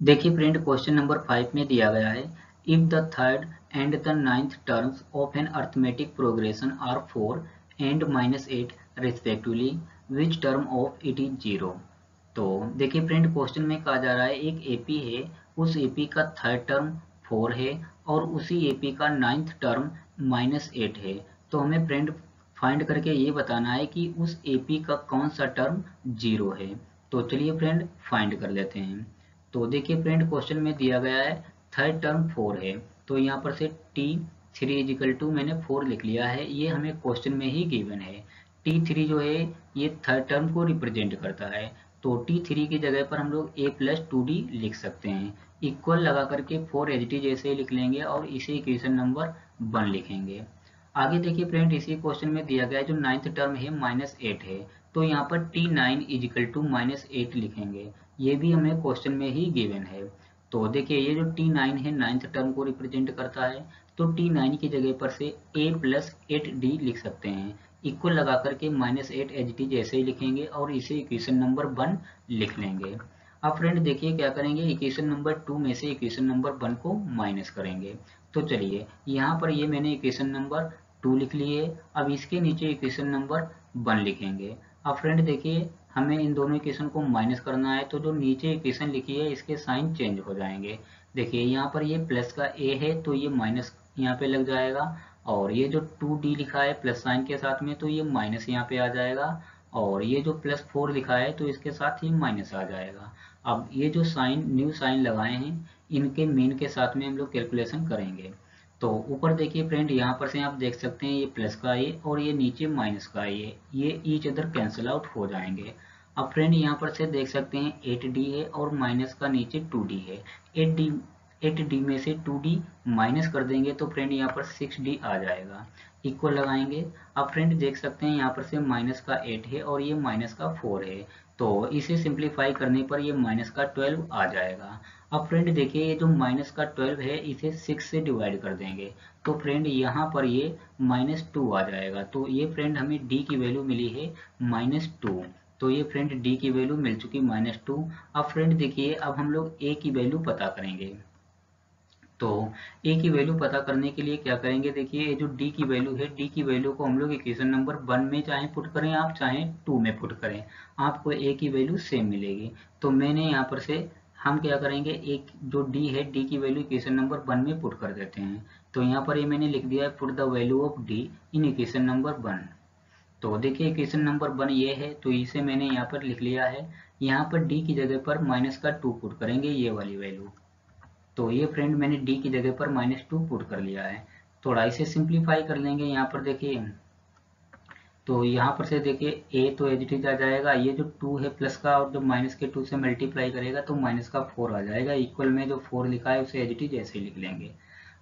देखिए friend question number five में दिया गया है if the third and the ninth terms of an arithmetic progression are four and minus eight respectively which term of it is zero तो देखिए friend question में कहा जा रहा है, एक एपी है, उस एपी का थर्ड टर्म फोर है और उसी एपी का नाइन्थ टर्म माइनस एट है। तो हमें फ्रेंड फाइंड करके ये बताना है कि उस एपी का कौन सा टर्म ज़ीरो है। तो चलिए फ्रेंड फाइंड कर लेते हैं। तो देखिए फ्रेंड क्वेश्चन में दिया गया है थर्ड टर्म फोर है। तो यहाँ पर से टी थ्री इजिकल टू मैंने फोर लिख लिया है, ये हमें क्वेश्चन में ही गिवन है। टी थ्री जो है, ये थर्ड टर्म को रिप्रेजेंट करता है। तो टी थ्री की जगह पर हम लोग ए प्लस टू डी लिख सकते हैं। इक्वल लगा करके फोर एच डी जैसे लिख लेंगे और इसे इक्वेशन नंबर वन लिखेंगे। आगे देखिए फ्रेंड इसी क्वेश्चन में दिया गया है, जो नाइन्थ टर्म है माइनस एट है। तो यहाँ पर T nine equal to minus eight लिखेंगे। ये भी हमें क्वेश्चन में ही गिवन है। तो देखिए, ये जो टी नाइन है नाइन्थ टर्म को रिप्रेजेंट करता है तो टी नाइन की जगह पर से ए प्लस एट डी लिख सकते हैं। इक्वल लगा करके माइनस एट एच डी जैसे ही लिखेंगे और इसे इक्वेशन नंबर वन लिख लेंगे। अब फ्रेंड देखिए क्या करेंगे इक्वेशन नंबर टू में से इक्वेशन नंबर वन को माइनस करेंगे। तो चलिए, यहाँ पर ये मैंने इक्वेशन नंबर टू लिख लिए। अब इसके नीचे इक्वेशन नंबर वन लिखेंगे। अब फ्रेंड देखिए, हमें इन दोनों इक्वेशन को माइनस करना है तो जो नीचे इक्वेशन लिखी है, इसके साइन चेंज हो जाएँगे। देखिए, यहाँ पर ये प्लस का ए है तो ये माइनस यहाँ पे लग जाएगा, और ये जो टू डी लिखा है प्लस साइन के साथ में तो ये माइनस यहाँ पे आ जाएगा, और ये जो प्लस फोर लिखा है तो इसके साथ ही माइनस आ जाएगा। अब ये जो साइन न्यू साइन लगाए हैं, इनके मीन के साथ में हम लोग कैलकुलेशन करेंगे। तो ऊपर देखिए फ्रेंड यहाँ पर से आप देख सकते हैं ये प्लस का ए और ये नीचे माइनस का ए ये ईच अदर कैंसिल आउट हो जाएँगे। अब फ्रेंड यहाँ पर से देख सकते हैं एट डी है और माइनस का नीचे टू डी है। एट डी एट डी में से टू डी माइनस कर देंगे तो फ्रेंड यहाँ पर सिक्स डी आ जाएगा। इक्वल लगाएँगे। अब फ्रेंड देख सकते हैं यहाँ पर से माइनस का एट है और ये माइनस का फोर है। तो इसे सिंप्लीफाई करने पर ये माइनस का ट्वेल्व आ जाएगा। अब फ्रेंड देखिए, ये जो माइनस का ट्वेल्व है, इसे सिक्स से डिवाइड कर देंगे। तो फ्रेंड यहाँ पर ये माइनस टू आ जाएगा। तो ये फ्रेंड हमें डी की वैल्यू मिली है माइनस टू तो ये फ्रेंड डी की वैल्यू मिल चुकी माइनस टू अब फ्रेंड देखिए, अब हम लोग ए की वैल्यू पता करेंगे। तो ए की वैल्यू पता करने के लिए क्या करेंगे? देखिए जो डी की वैल्यू है डी की वैल्यू को हम लोग इक्वेशन नंबर वन में चाहे पुट करें, आप चाहे टू में पुट करें, आपको ए की वैल्यू सेम मिलेगी। तो मैंने यहाँ पर से हम क्या करेंगे? एक जो डी है डी की वैल्यू इक्वेशन नंबर वन में पुट कर देते हैं। तो यहाँ पर ये मैंने लिख दिया है put the value of D in equation number one तो देखिए क्वेश्चन नंबर वन ये है तो इसे मैंने यहाँ पर लिख लिया है। यहाँ पर डी की जगह पर माइनस का टू पुट करेंगे, ये वाली वैल्यू तो ये फ्रेंड मैंने डी की जगह पर माइनस टू पुट कर लिया है। थोड़ा इसे सिंप्लीफाई कर लेंगे यहाँ पर देखिए। तो यहाँ पर से देखिए ए तो एच आ जाएगा। ये जो टू है प्लस का और जो माइनस के टू से मल्टीप्लाई करेगा तो माइनस का फोर आ जाएगा। इक्वल में जो फोर लिखा है उसे एच जैसे लिख लेंगे।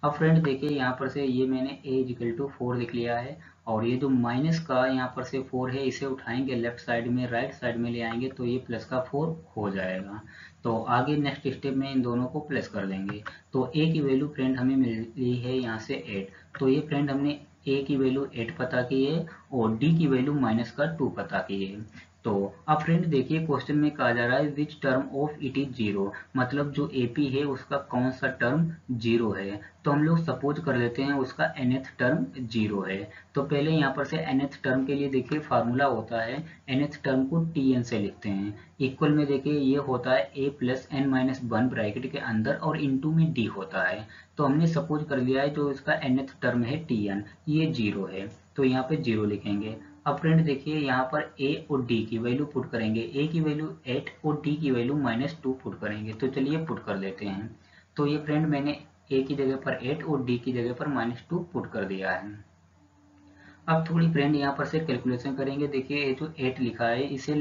अब फ्रेंड देखिए, यहाँ पर से ये मैंने ए इजिकल टू फोर लिख लिया है और ये जो माइनस का यहाँ पर से फोर है, इसे उठाएँगे लेफ़्ट साइड में राइट साइड में ले आएँगे तो ये प्लस का फोर हो जाएगा। तो आगे नेक्स्ट स्टेप में इन दोनों को प्लस कर देंगे। तो ए की वैल्यू फ्रेंड हमें मिली है यहाँ से एट तो ये फ्रेंड हमने ए की वैल्यू एट पता की है और डी की वैल्यू माइनस का टू पता की है। तो अब फ्रेंड देखिए क्वेश्चन में कहा जा रहा है which term of it is zero मतलब जो एपी है, उसका कौन सा टर्म ज़ीरो है? तो हम लोग सपोज़ कर लेते हैं, उसका एनएथ टर्म ज़ीरो है। तो पहले यहाँ पर से एनएथ टर्म के लिए देखिए फार्मूला होता है एनएथ टर्म को टी एन से लिखते हैं। इक्वल में देखिए, ये होता है A plus N minus one bracket के अंदर और इंटू में डी होता है। तो हमने सपोज़ कर लिया है, जो इसका एनएथ टर्म है टी एन ये ज़ीरो है। तो यहाँ पे ज़ीरो लिखेंगे। अब फ्रेंड देखिए, यहाँ पर ए और डी की वैल्यू पुट करेंगे। ए की वैल्यू एट और डी की वैल्यू माइनस टू पुट करेंगे। तो चलिए पुट कर लेते हैं। तो ये फ्रेंड मैंने ए की जगह पर एट और डी की जगह पर माइनस टू पुट कर दिया है। अब थोड़ी फ्रेंड यहाँ पर से कैलकुलेशन करेंगे। देखिए, ये जो एट लिखा है, इसे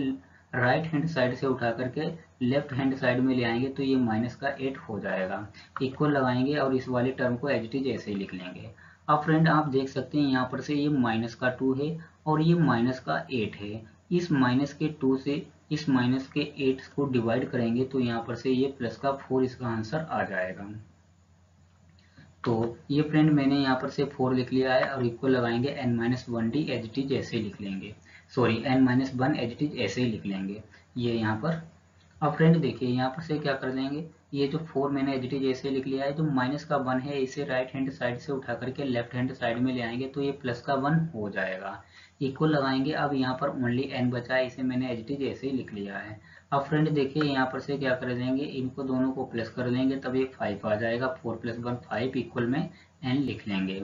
राइट हैंड साइड से उठा करके लेफ़्ट हैंड साइड में ले आएँगे तो ये माइनस का एट हो जाएगा। इक्वल लगाएँगे और इस वाले टर्म को एच ऐसे ही लिख लेंगे। अब फ्रेंड आप देख सकते हैं यहाँ पर से ये माइनस का टू है और ये माइनस का एट है। इस माइनस के टू से इस माइनस के एट को डिवाइड करेंगे तो यहाँ पर से ये प्लस का फोर इसका आंसर आ जाएगा। तो ये फ्रेंड मैंने यहाँ पर से फोर लिख लिया है और इक्वल लगाएँगे N minus one D H T जैसे लिख लेंगे। Sorry N minus one H T ऐसे ही लिख लेंगे। ये यहाँ पर। अब फ्रेंड देखिए यहाँ पर से क्या कर देंगे? ये जो फोर मैंने एच डी जैसे लिख लिया है, जो माइनस का वन है, इसे राइट हैंड साइड से उठा करके लेफ़्ट हैंड साइड में ले आएँगे तो ये प्लस का वन हो जाएगा। इक्वल लगाएँगे, अब यहाँ पर ओनली एन बचा है, इसे मैंने डी जैसे ही लिख लिया है। अब फ्रेंड देखिए, यहाँ पर से क्या कर देंगे इनको दोनों को प्लस कर देंगे तब ये फाइव आ जाएगा four plus one five equal में एन लिख लेंगे।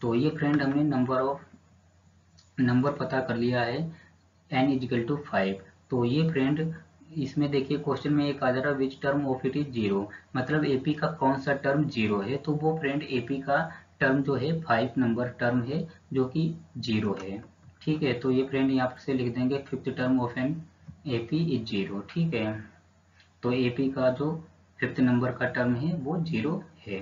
तो ये फ्रेंड हमने नंबर ऑफ़ नंबर पता कर लिया है एन इजिकल टू फाइव तो ये फ्रेंड इसमें देखिए क्वेश्चन में एक आ जा रहा है which term of it is zero मतलब एपी का कौन सा टर्म ज़ीरो है? तो वो फ्रेंड एपी का टर्म जो है फाइव नंबर टर्म है, जो कि ज़ीरो है। ठीक है तो ये फ्रेंड यहाँ से लिख देंगे fifth term of an AP is zero ठीक है तो एपी का जो फिफ्थ नंबर का टर्म है, वो ज़ीरो है।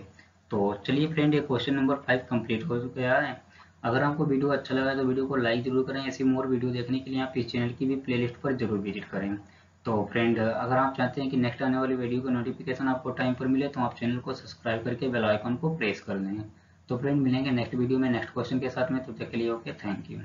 तो चलिए फ्रेंड ये क्वेश्चन नंबर फाइव कंप्लीट हो गया है। अगर आपको वीडियो अच्छा लगा तो वीडियो को लाइक ज़रूर करें। ऐसी मोर वीडियो देखने के लिए आप इस चैनल की भी प्लेलिस्ट पर ज़रूर विज़िट करें। तो फ्रेंड अगर आप चाहते हैं कि नेक्स्ट आने वाली वीडियो का नोटिफिकेशन आपको टाइम पर मिले तो आप चैनल को सब्सक्राइब करके बेल आइकन को प्रेस कर दें। तो फ्रेंड मिलेंगे नेक्स्ट वीडियो में नेक्स्ट क्वेश्चन के साथ में, तब तक के लिए ओके थैंक यू